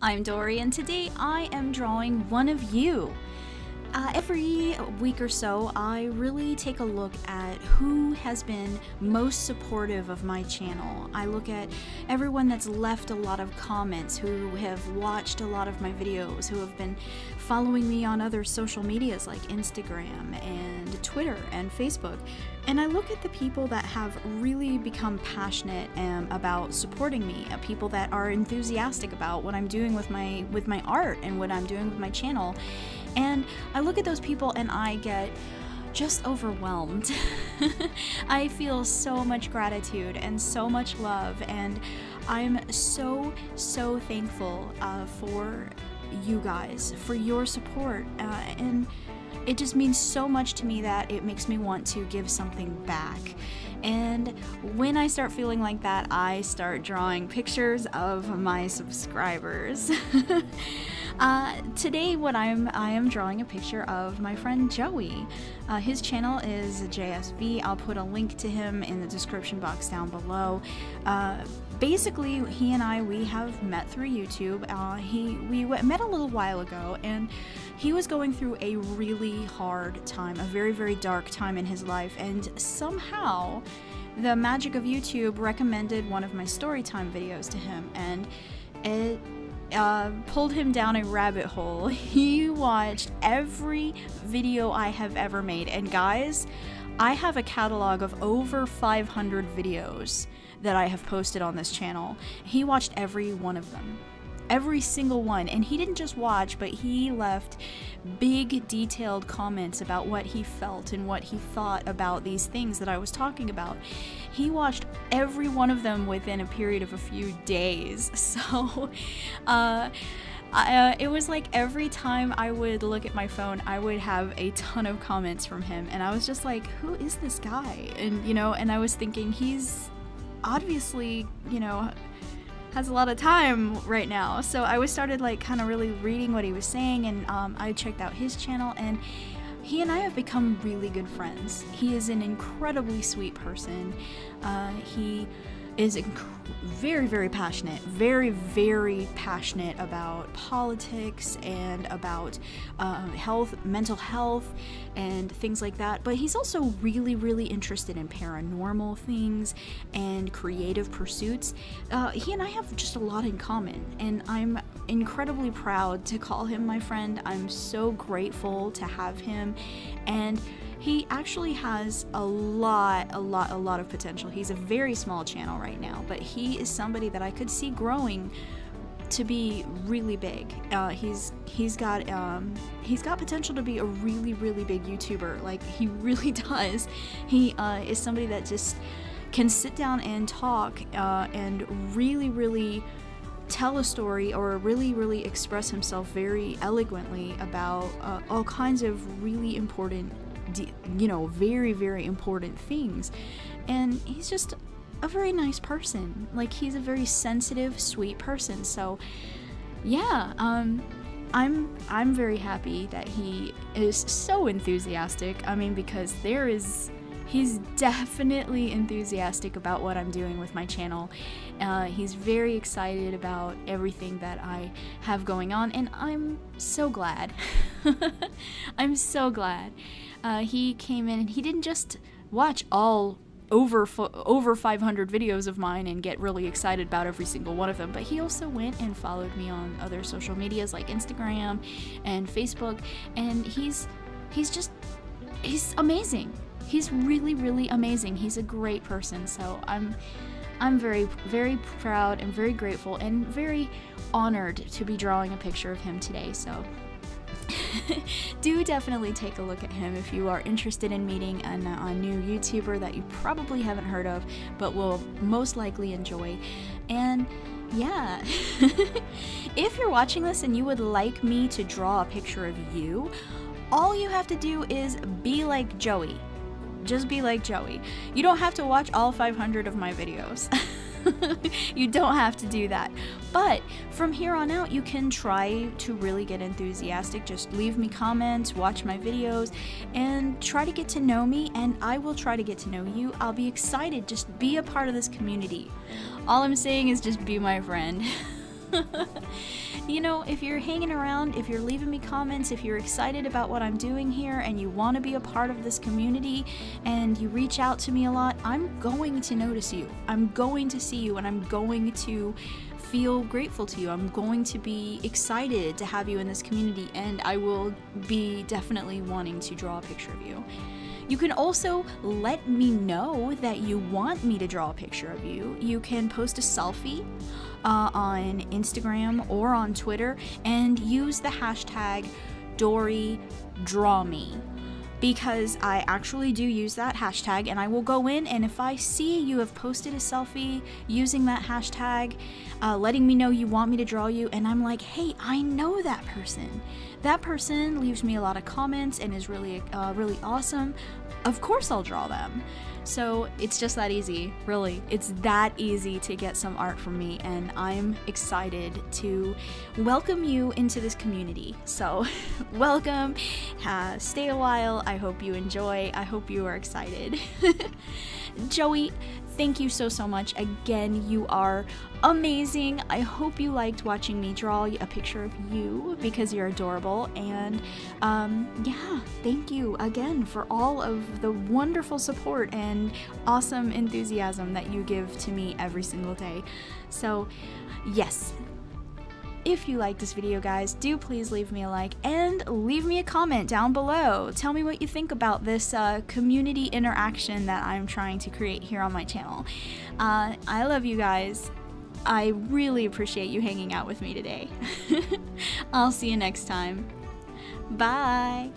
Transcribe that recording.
I'm Dory, and today I am drawing one of you. Uh, every week or so, I really take a look at who has been most supportive of my channel. I look at everyone that's left a lot of comments, who have watched a lot of my videos, who have been following me on other social medias like Instagram and Twitter and Facebook. And I look at the people that have really become passionate um, about supporting me, uh, people that are enthusiastic about what I'm doing with my with my art and what I'm doing with my channel. And I look at those people and I get just overwhelmed. I feel so much gratitude and so much love, and I'm so, so thankful uh, for you guys, for your support. Uh, and it just means so much to me that it makes me want to give something back. And when I start feeling like that, I start drawing pictures of my subscribers. uh, today, what I'm I am drawing a picture of my friend Joey. Uh, his channel is JSV. I'll put a link to him in the description box down below. Uh, basically, he and I we have met through YouTube. Uh, he we met a little while ago, and he was going through a really hard time, a very very dark time in his life, and somehow the magic of YouTube recommended one of my storytime videos to him, and it uh, pulled him down a rabbit hole. He watched every video I have ever made, and guys, I have a catalog of over 500 videos that I have posted on this channel. He watched every one of them every single one. And he didn't just watch, but he left big, detailed comments about what he felt and what he thought about these things that I was talking about. He watched every one of them within a period of a few days. So, uh, uh, it was like every time I would look at my phone, I would have a ton of comments from him, and I was just like, "Who is this guy?" And you know, and I was thinking he's obviously, you know, has a lot of time right now. So I was started like kind of really reading what he was saying, and um, I checked out his channel, and he and I have become really good friends. He is an incredibly sweet person. Uh, he is very, very passionate, very, very passionate about politics and about um, health, mental health, and things like that. But he's also really, really interested in paranormal things and creative pursuits. Uh, he and I have just a lot in common, and I'm incredibly proud to call him my friend. I'm so grateful to have him, and he actually has a lot, a lot, a lot of potential. He's a very small channel right now, but he is somebody that I could see growing to be really big. Uh, he's he's got um, he's got potential to be a really really big YouTuber. Like he really does. He uh, is somebody that just can sit down and talk uh, and really really tell a story or really really express himself very eloquently about uh, all kinds of really important you know, very, very important things. And he's just a very nice person. Like, he's a very sensitive, sweet person. So, yeah, um, I'm I'm very happy that he is so enthusiastic. I mean, because there is he's definitely enthusiastic about what I'm doing with my channel. Uh, he's very excited about everything that I have going on, and I'm so glad. I'm so glad. Uh, he came in and he didn't just watch all over over 500 videos of mine and get really excited about every single one of them but he also went and followed me on other social medias like Instagram and Facebook and he's he's just he's amazing he's really really amazing he's a great person so I'm I'm very very proud and very grateful and very honored to be drawing a picture of him today so do definitely take a look at him if you are interested in meeting a, a new YouTuber that you probably haven't heard of but will most likely enjoy. And yeah, if you're watching this and you would like me to draw a picture of you, all you have to do is be like Joey. Just be like Joey. You don't have to watch all 500 of my videos. you don't have to do that. But from here on out, you can try to really get enthusiastic. Just leave me comments, watch my videos, and try to get to know me, and I will try to get to know you. I'll be excited. Just be a part of this community. All I'm saying is just be my friend. you know, if you're hanging around, if you're leaving me comments, if you're excited about what I'm doing here and you want to be a part of this community and you reach out to me a lot, I'm going to notice you. I'm going to see you and I'm going to feel grateful to you. I'm going to be excited to have you in this community and I will be definitely wanting to draw a picture of you. You can also let me know that you want me to draw a picture of you. You can post a selfie uh, on Instagram or on Twitter and use the hashtag DoryDrawMe because I actually do use that hashtag and I will go in and if I see you have posted a selfie using that hashtag, uh, letting me know you want me to draw you, and I'm like, hey, I know that person. That person leaves me a lot of comments and is really, uh, really awesome. Of course I'll draw them. So it's just that easy, really. It's that easy to get some art from me, and I'm excited to welcome you into this community. So, welcome, uh, stay a while. I hope you enjoy. I hope you are excited. Joey, thank you so, so much. Again, you are amazing. I hope you liked watching me draw a picture of you because you're adorable. And um, yeah, thank you again for all of the wonderful support and awesome enthusiasm that you give to me every single day. So, yes, if you like this video, guys, do please leave me a like and leave me a comment down below. Tell me what you think about this uh, community interaction that I'm trying to create here on my channel. Uh, I love you guys. I really appreciate you hanging out with me today. I'll see you next time. Bye!